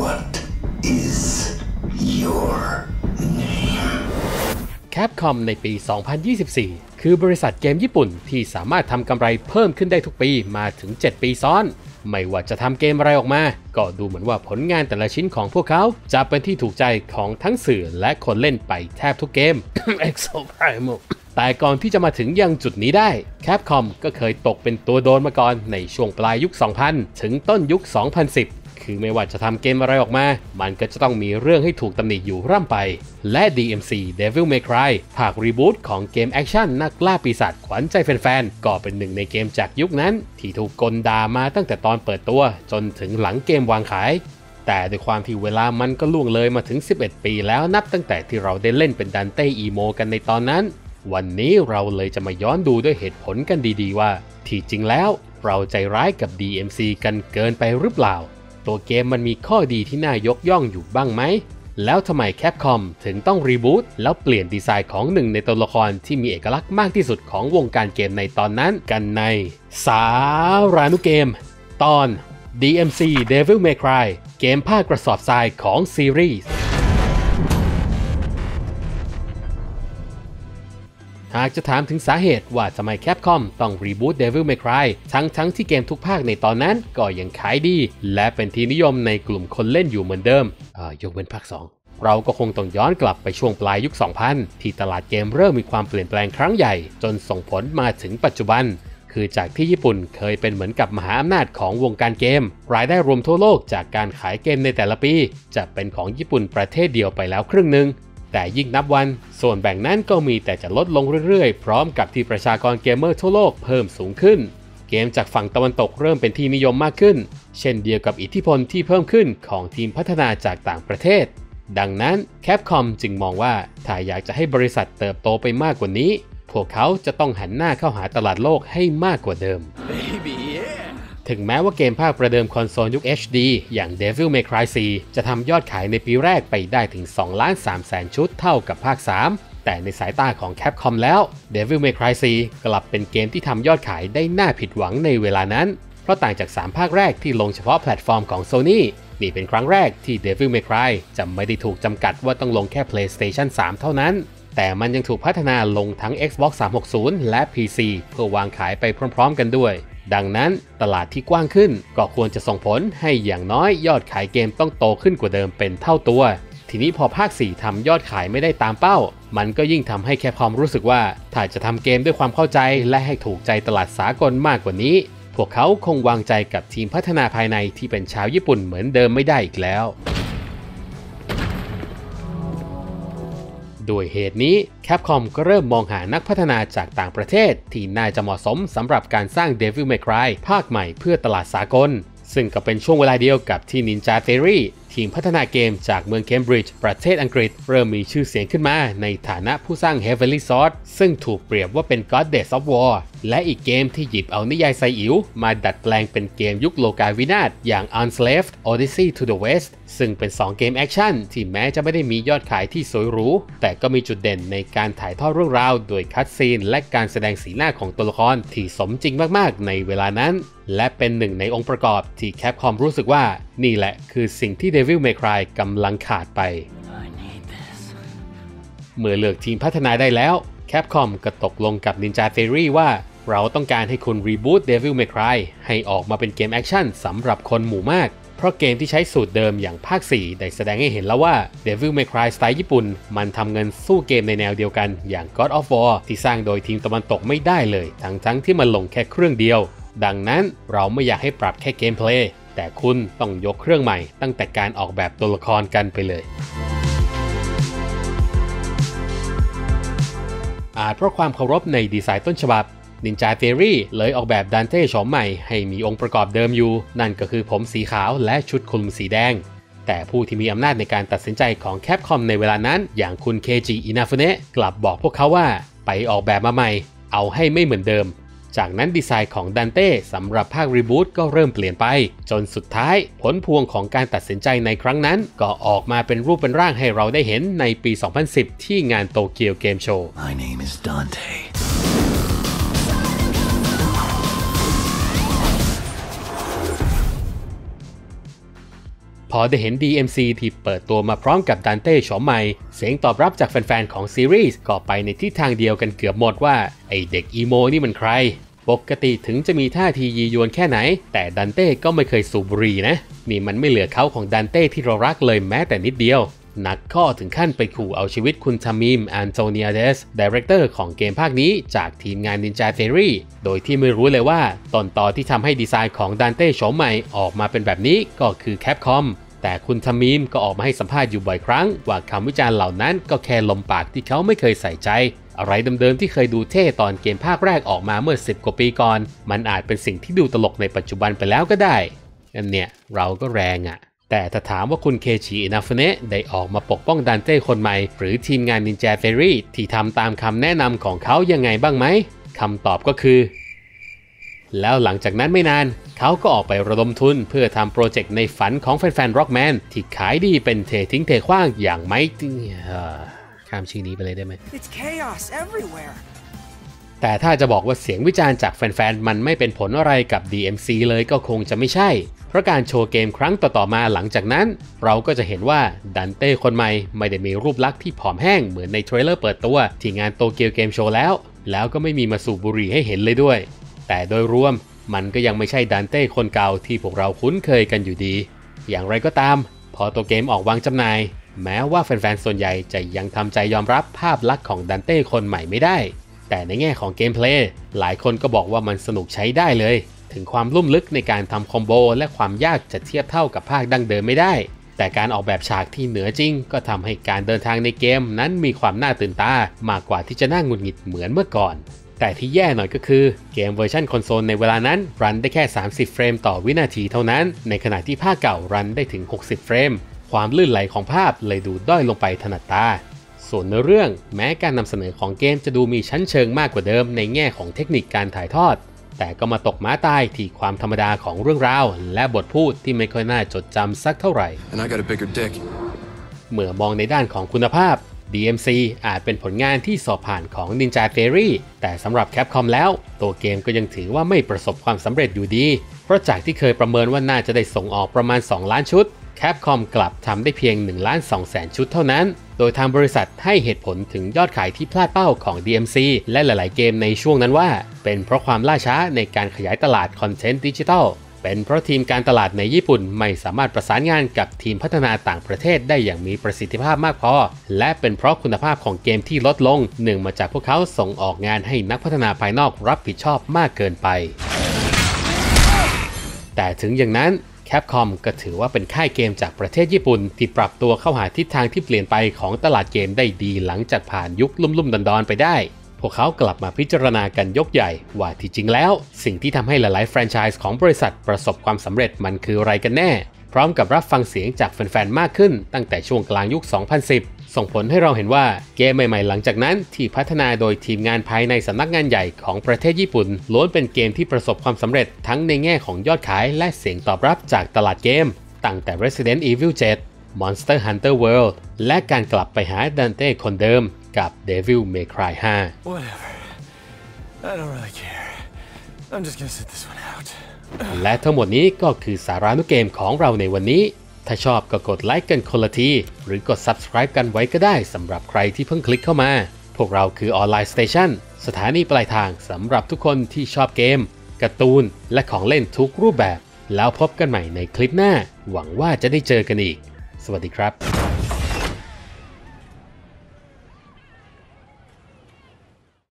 What is your name? แคปคอมในปี 2024 คือบริษัทเกมญี่ปุ่นที่สามารถทำกำไรเพิ่มขึ้นได้ทุกปีมาถึง 7 ปีซ้อน ไม่ว่าจะทำเกมอะไรออกมา ก็ดูเหมือนว่าผลงานแต่ละชิ้นของพวกเขา จะเป็นที่ถูกใจของทั้งสื่อและคนเล่นไปแทบทุกเกม EXO Primal แต่ก่อนที่จะมาถึงยังจุดนี้ได้ Capcom ก็เคยตกเป็นตัวโดนมาก่อนในช่วงปลายยุค 2000 ถึงต้นยุค 2010 คือไม่ว่าจะทำเกมอะไรออกมา มันก็จะต้องมีเรื่องให้ถูกตำหนิอยู่ร่ำไป และ DMC Devil May Cry ภาค reboot ของเกมแอคชั่นนักล่าปีศาจขวัญใจแฟนๆ ก็เป็นหนึ่งในเกมจากยุคนั้น ที่ถูกคนด่ามาตั้งแต่ตอนเปิดตัว จนถึงหลังเกมวางขาย แต่ด้วยความที่เวลามันก็ล่วงเลยมาถึง 11 ปีแล้วนับตั้งแต่ที่เราได้เล่นเป็นดันเต้ emo กันในตอนนั้น วันนี้เราเลยจะมาย้อนดูด้วยเหตุผลกันดีๆว่า ที่จริงแล้วเราใจร้ายกับ DMC กันเกินไปหรือเปล่า ตัวเกมมันมีข้อดีที่น่ายกย่องอยู่บ้างไหม แล้วทำไมแคปคอมถึงต้องรีบูตแล้วเปลี่ยนดีไซน์ของหนึ่งในตัวละครที่มีเอกลักษณ์มากที่สุดของวงการเกมในตอนนั้นกันใน สารานุเกม ตอน DMC Devil May Cry เกมภาคกระสอบทรายของซีรีส์ หากจะถามถึงสาเหตุว่าทำไม Capcom ต้องรีบูต Devil May Cry ทั้งทั้งที่เกมทุกภาคในตอนนั้นก็ยังขายดี และเป็นที่นิยมในกลุ่มคนเล่นอยู่เหมือนเดิมยกเว้นภาค 2เราก็คงต้องย้อนกลับไปช่วงปลายยุค 2000 ที่ตลาดเกมเริ่มมีความเปลี่ยนแปลงครั้งใหญ่ จนส่งผลมาถึงปัจจุบัน คือจากที่ญี่ปุ่นเคยเป็นเหมือนกับมหาอำนาจของวงการเกม รายได้รวมทั่วโลกจากการขายเกมในแต่ละปี จะเป็นของญี่ปุ่นประเทศเดียวไปแล้วครึ่งหนึ่ง แต่ยิ่งนับวัน ส่วนแบ่งนั้นก็มีแต่จะลดลงเรื่อยๆ พร้อมกับที่ประชากรเกมเมอร์ทั่วโลกเพิ่มสูงขึ้น เกมจากฝั่งตะวันตกเริ่มเป็นที่นิยมมากขึ้น เช่นเดียวกับอิทธิพลที่เพิ่มขึ้นของทีมพัฒนาจากต่างประเทศ ดังนั้น Capcom จึงมองว่าถ้าอยากจะให้บริษัทเติบโตไปมากกว่านี้ พวกเขาจะต้องหันหน้าเข้าหาตลาดโลกให้มากกว่าเดิม Baby. ถึงแม้ว่าเกมภาคประเดิมคอนโซลยุค HD อย่าง Devil May Cry 4 จะทำยอดขายในปีแรกไปได้ถึง 2 ล้าน3แสนชุดเท่ากับภาค 3 แต่ในสายตาของ Capcom แล้ว Devil May Cry 4 กลับเป็นเกมที่ทำยอดขายได้น่าผิดหวังในเวลานั้น เพราะต่างจาก 3 ภาคแรกที่ลงเฉพาะแพลตฟอร์มของ Sony นี่เป็นครั้งแรกที่ Devil May Cry จะไม่ได้ถูกจำกัดว่าต้องลงแค่ PlayStation 3 เท่านั้น แต่มันยังถูกพัฒนาลงทั้ง Xbox 360 และ PC เพื่อวางขายไปพร้อม ๆ กันด้วย ดังนั้นตลาดที่กว้างขึ้นก็ควรจะส่งผลให้อย่างน้อยยอดขายเกมต้องโตขึ้นกว่าเดิมเป็นเท่าตัว ทีนี้พอภาค 4ทำยอดขายไม่ได้ตามเป้า มันก็ยิ่งทำให้แคพอมรู้สึกว่า ถ้าจะทำเกมด้วยความเข้าใจและให้ถูกใจตลาดสากลมากกว่านี้ พวกเขาคงวางใจกับทีมพัฒนาภายในที่เป็นชาวญี่ปุ่นเหมือนเดิมไม่ได้อีกแล้ว ด้วยเหตุนี้ Capcom ก็เริ่มมองหานักพัฒนาจากต่างประเทศ ที่น่าจะเหมาะสมสำหรับการสร้าง Devil May Cry ภาคใหม่เพื่อตลาดสากล ซึ่งก็เป็นช่วงเวลาเดียวกับที่ Ninja Theory ทีมพัฒนาเกมจากเมืองเคมบริดจ์ประเทศอังกฤษ เริ่มมีชื่อเสียงขึ้นมาในฐานะผู้สร้าง Heavenly Sword ซึ่งถูกเปรียบว่าเป็น Goddess of War และอีกเกมที่หยิบเอานิยายไซอิ๋วมาดัดแปลงเป็นเกมยุคโลกาวินาศอย่าง Unslaved Odyssey to the West ซึ่งเป็น 2 เกมแอคชั่นที่แม้จะไม่ได้มียอดขายที่สวยหรู แต่ก็มีจุดเด่นในการถ่ายทอดเรื่องราว โดย cutscene และการแสดงสีหน้าของตัวละครที่สมจริงมากๆ ในเวลานั้น และเป็นหนึ่งในองค์ประกอบที่ Capcom รู้สึกว่า นี่แหละคือสิ่งที่ Devil May Cry กำลังขาดไป เมื่อเลือกทีมพัฒนาได้แล้ว Capcom ก็ตกลงกับ Ninja Theory ว่าเราต้องการให้คุณ reboot Devil May Cry ให้ออกมาเป็นเกมแอคชั่นสำหรับคนหมู่มาก เพราะเกมที่ใช้สูตรเดิมอย่างภาค 4 ได้แสดงให้เห็นแล้วว่า Devil May Cry สไตล์ญี่ปุ่น มันทำเงินสู้เกมในแนวเดียวกันอย่าง God of War ที่สร้างโดยทีมตะวันตกไม่ได้เลย ทั้งทั้งที่มันลงแค่เครื่องเดียว ดังนั้นเราไม่อยากให้ปรับแค่ gameplay แต่คุณต้องยกเครื่องใหม่ตั้งแต่การออกแบบตัวละครกันไปเลยอาจเพราะความเคารพในดีไซน์ต้นฉบับ Ninja Theory เลยออกแบบดันเต้โฉมใหม่ให้มีองค์ประกอบเดิมอยู่ นั่นก็คือผมสีขาวและชุดคลุมสีแดง แต่ผู้ที่มีอำนาจในการตัดสินใจของ Capcom ในเวลานั้น อย่างคุณเคจิอินาฟุเนะกลับบอกพวกเขาว่า ไปออกแบบมาใหม่ เอาให้ไม่เหมือนเดิม จากนั้นดีไซน์ของดันเต้สำหรับภาครีบูตก็เริ่มเปลี่ยนไป จนสุดท้ายผลพวงของการตัดสินใจในครั้งนั้น ก็ออกมาเป็นรูปเป็นร่างให้เราได้เห็นในปี 2010 ที่งานโตเกียวเกมโชว์ My name is Dante. อได้เห็น DMC ที่เปิดตัวมาพร้อมกับดันเต้โฉมใหม่ เสียงตอบรับจากแฟนๆ ของซีรีส์ก็ไปในทิศทางเดียวกันเกือบหมดว่า ไอเด็กอีโมนี่มันใคร ปกติถึงจะมีท่าทียียวนแค่ไหน แต่ดันเต้ก็ไม่เคยสูบบุหรี่นะ นี่มันไม่เหลือเค้าของดันเต้ที่เรารักเลยแม้แต่นิดเดียวหนักข้อถึงขั้นไปขู่เอาชีวิตคุณ Tameem Antoniades director ของเกมภาคนี้จากทีมงาน Ninja Theory โดยที่ไม่รู้เลยว่าต้นตอที่ทำให้ดีไซน์ของดันเต้โฉมใหม่ออกมาเป็นแบบนี้ก็คือ Capcom แต่คุณ Tameem ก็ออกมาให้สัมภาษณ์อยู่บ่อยครั้ง ว่าคำวิจารณ์เหล่านั้นก็แค่ลมปากที่เขาไม่เคยใส่ใจ อะไรเดิมๆที่เคยดูเท่ตอนเกมภาคแรกออกมาเมื่อ 10 กว่าปีก่อน มันอาจเป็นสิ่งที่ดูตลกในปัจจุบันไปแล้วก็ได้อันเนี่ยเราก็แรงอะ่ะ แต่ถ้าถามว่าคุณเคจิอินาฟุเนะได้ออกมาปกป้องดันเต้คนใหม่ หรือทีมงาน Ninja Theory ที่ทำตามคำแนะนำของเขายังไงบ้างไหมคำตอบก็คือ แล้วหลังจากนั้นไม่นาน เขาก็ออกไประดมทุนเพื่อทำโปรเจกต์ในฝันของแฟนๆ Rockman ที่ขายดีเป็นเททิ้งเทขว้างอย่างไม่ ข้ามชื่อนี้ไปเลยได้ไหม It's chaos everywhere. แต่ถ้าจะบอกว่าเสียงวิจารณ์จากแฟนๆ มันไม่เป็นผลอะไรกับ DMC เลยก็คงจะไม่ใช่ เพราะการโชว์เกมครั้งต่อๆมาหลังจากนั้น เราก็จะเห็นว่าดันเต้คนใหม่ไม่ได้มีรูปลักษณ์ที่ผอมแห้งเหมือนในเทรลเลอร์เปิดตัวที่งานโตเกียวเกมโชว์แล้ว แล้วก็ไม่มีมาสูบบุหรี่ให้เห็นเลยด้วย แต่โดยรวมมันก็ยังไม่ใช่ดันเต้คนเก่าที่พวกเราคุ้นเคยกันอยู่ดี อย่างไรก็ตาม พอตัวเกมออกวางจำหน่าย แม้ว่าแฟนๆ ส่วนใหญ่จะยังทำใจยอมรับภาพลักษณ์ของดันเต้คนใหม่ไม่ได้ แต่ในแง่ของเกมเพลย์ หลายคนก็บอกว่ามันสนุกใช้ได้เลย ถึงความลุ่มลึกในการทำคอมโบและความยากจะเทียบเท่ากับภาคดั้งเดิมไม่ได้ แต่การออกแบบฉากที่เหนือจริง ก็ทำให้การเดินทางในเกมนั้นมีความน่าตื่นตามากกว่าที่จะน่าหงุดหงิดเหมือนเมื่อก่อน แต่ที่แย่หน่อยก็คือเกมเวอร์ชันคอนโซลในเวลานั้นรันได้แค่ 30 เฟรมต่อวินาทีเท่านั้น ในขณะที่ภาคเก่ารันได้ถึง 60 เฟรม ความลื่นไหลของภาพเลยดูด้อยลงไปถนัดตา ส่วนในเรื่องแม้การนำเสนอของเกมจะดูมีชั้นเชิงมากกว่าเดิมในแง่ของเทคนิคการถ่ายทอด แต่ก็มาตกม้าตายที่ความธรรมดาของเรื่องราว และบทพูดที่ไม่ค่อยน่าจดจำสักเท่าไหร่ And I got a bigger dick. เมื่อมองในด้านของคุณภาพ DMC อาจเป็นผลงานที่สอบผ่านของ Ninja Theory แต่สำหรับ Capcom แล้ว ตัวเกมก็ยังถือว่าไม่ประสบความสำเร็จอยู่ดี เพราะจากที่เคยประเมินว่าน่าจะได้ส่งออกประมาณ 2 ล้านชุด Capcom กลับทำได้เพียง1ล้าน2แสนชุดเท่านั้น โดยทางบริษัทให้เหตุผลถึงยอดขายที่พลาดเป้าของ DMC และหลาย ๆ เกมในช่วงนั้นว่า เป็นเพราะความล่าช้าในการขยายตลาดคอนเทนต์ดิจิทัลเป็นเพราะทีมการตลาดในญี่ปุ่นไม่สามารถประสานงานกับทีมพัฒนาต่างประเทศได้อย่างมีประสิทธิภาพมากพอ และเป็นเพราะคุณภาพของเกมที่ลดลงเนื่องมาจากพวกเขาส่งออกงานให้นักพัฒนาภายนอกรับผิดชอบมากเกินไป แต่ถึงอย่างนั้น Capcom ก็ถือว่าเป็นค่ายเกมจากประเทศญี่ปุ่น ที่ปรับตัวเข้าหาทิศทางที่เปลี่ยนไปของตลาดเกมได้ดีหลังจากผ่านยุคลุ่มๆดอนๆไปได้ พวกเขากลับมาพิจารณากันยกใหญ่ ว่าที่จริงแล้ว สิ่งที่ทำให้หลายๆแฟรนไชส์ของบริษัทประสบความสำเร็จมันคืออะไรกันแน่ พร้อมกับรับฟังเสียงจากแฟนๆมากขึ้น ตั้งแต่ช่วงกลางยุค 2010 ส่งผลให้เราเห็นว่าเกมใหม่ๆ หลังจากนั้นที่พัฒนาโดยทีมงานภายในสำนักงานใหญ่ของประเทศญี่ปุ่น ล้วนเป็นเกมที่ประสบความสำเร็จทั้งในแง่ของยอดขายและเสียงตอบรับจากตลาดเกม ตั้งแต่ Resident Evil 7 Monster Hunter World และการกลับไปหาดันเต้คนเดิมกับ Devil May Cry 5 Whatever. I don't really care. I'm just gonna sit this one out. และทั้งหมดนี้ก็คือสารานุเกมของเราในวันนี้ ถ้าชอบก็กดไลค์กันคนละที หรือกด subscribe กันไว้ก็ได้สำหรับใครที่เพิ่งคลิกเข้ามา พวกเราคือ Online Station สถานีปลายทางสำหรับทุกคนที่ชอบเกมการ์ตูน และของเล่นทุกรูปแบบ แล้วพบกันใหม่ในคลิปหน้า หวังว่าจะได้เจอกันอีก สวัสดีครับ